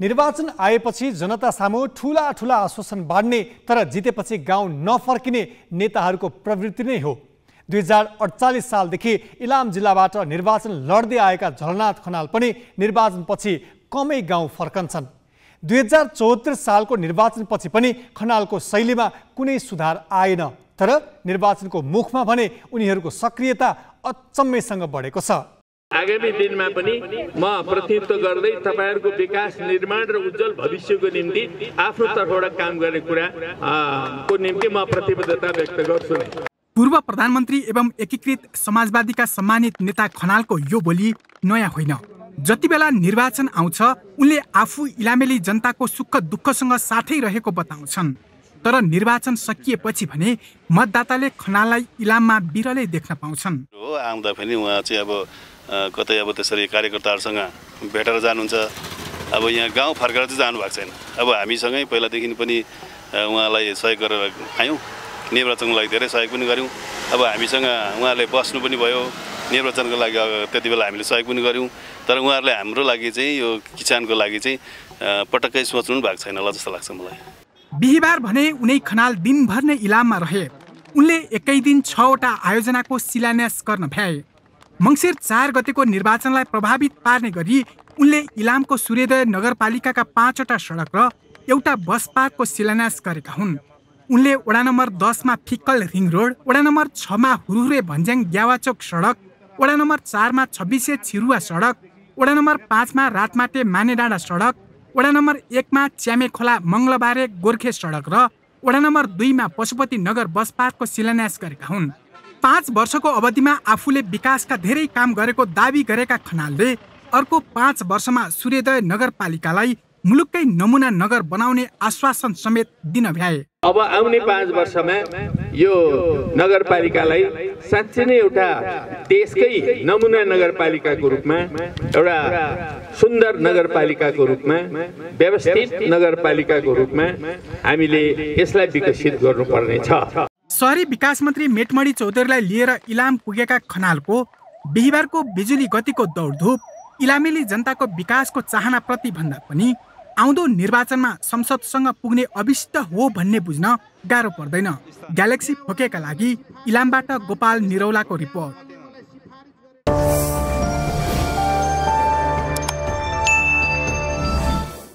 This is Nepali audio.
निर्वाचन आएपछि जनता सामु ठुला ठुला आश्वासन बाँड्ने तर जितेपछि गाउँ नफर्किने नेताहरूको प्रवृत्ति नै हो। दुई हजार अडचालिस सालदेखि इलाम जिल्लाबाट निर्वाचन लड्दै आएका झलनाथ खनाल पनि निर्वाचनपछि कमै गाउँ फर्कन्छन्। दुई हजार चौहत्तर सालको निर्वाचनपछि पनि खनालको शैलीमा कुनै सुधार आएन तर निर्वाचनको मुखमा भने उनीहरूको सक्रियता अचम्मैसँग बढेको छ। आगामी दिनमा पनि म प्रतिनिधित्व गर्दै तपाईँहरूको विकास निर्माण र उज्जवल भविष्यको निम्ति आफ्नो तर्फबाट काम गर्ने कुरा को निम्ति म प्रतिबद्धता व्यक्त गर्छु नै। पूर्व प्रधानमन्त्री एवं एकीकृत समाजवादीका सम्मानित नेता खनालको यो बोली नयाँ होइन। जति बेला निर्वाचन आउँछ उनले आफू इलामेली जनताको सुख दुःखसँग साथै रहेको बताउँछन्। तर निर्वाचन सकिएपछि भने मतदाताले खनाललाई इलाममा बिरलै देख्न पाउँछन्। आउँदा पनि उहाँ चाहिँ अब कतै अब त्यसरी कार्यकर्ताहरूसँग भेटेर जानुहुन्छ। अब यहाँ गाउँ फर्केर चाहिँ जानुभएको छैन। अब हामीसँगै पहिलादेखि पनि उहाँलाई सहयोग गरेर आयौँ। निर्वाचनको लागि धेरै सहयोग पनि गऱ्यौँ। अब हामीसँग उहाँले बस्नु पनि भयो। निर्वाचनको लागि त्यति बेला हामीले सहयोग पनि गऱ्यौँ। तर उहाँहरूले हाम्रो लागि चाहिँ यो किसानको लागि चाहिँ पटक्कै सोच्नु भएको छैन होला जस्तो लाग्छ मलाई। बिहिबार भने उनै खनाल दिनभर नै इलाममा रहे। उनले एकै दिन छवटा आयोजनाको शिलान्यास गर्न भ्याए। मङ्सिर चार गतेको निर्वाचनलाई प्रभावित पार्ने गरी उनले इलामको सूर्योदय नगरपालिकाका पाँचवटा सडक र एउटा बस पार्कको शिलान्यास गरेका हुन्। उनले वडा नम्बर दसमा फिक्कल रिङ रोड वडा नम्बर छमा हुरुरे भन्ज्याङ ग्यावाचोक सडक वडा नम्बर चारमा छब्बिसे छिरुवा सडक वडा नम्बर पाँचमा रातमाटे मानेडाँडा सडक वडा नम्बर एकमा च्यामे खोला मङ्गलबारे गोर्खे सडक र वडा नम्बर दुईमा पशुपति नगर बस पार्कको शिलान्यास गरेका हुन्। पाँच वर्षको अवधिमा आफूले विकासका धेरै काम गरेको दावी गरेका खनालले अर्को पाँच वर्षमा सूर्योदय नगरपालिकालाई मुलुककै नमुना नगर बनाउने आश्वासन समेत दिन भ्याए। अब आउने पाँच वर्षमा यो नगरपालिकालाई साँच्चै नै एउटा देशकै नमुना नगरपालिकाको रूपमा एउटा सुन्दर नगरपालिकाको रूपमा व्यवस्थित नगरपालिकाको रूपमा हामीले यसलाई विकसित गर्नुपर्नेछ। सहरी विकास मन्त्री मेटमणि चौधरीलाई लिएर इलाम पुगेका खनालको बिहिबारको बिजुली गतिको दौडधुप इलामेली जनताको विकासको चाहनाप्रति भन्दा पनि आउँदो निर्वाचनमा संसदसँग पुग्ने अभिष्ट हो भन्ने बुझ्न गाह्रो पर्दैन। ग्यालेक्सी फोकेका लागि इलामबाट गोपाल निरौलाको रिपोर्ट।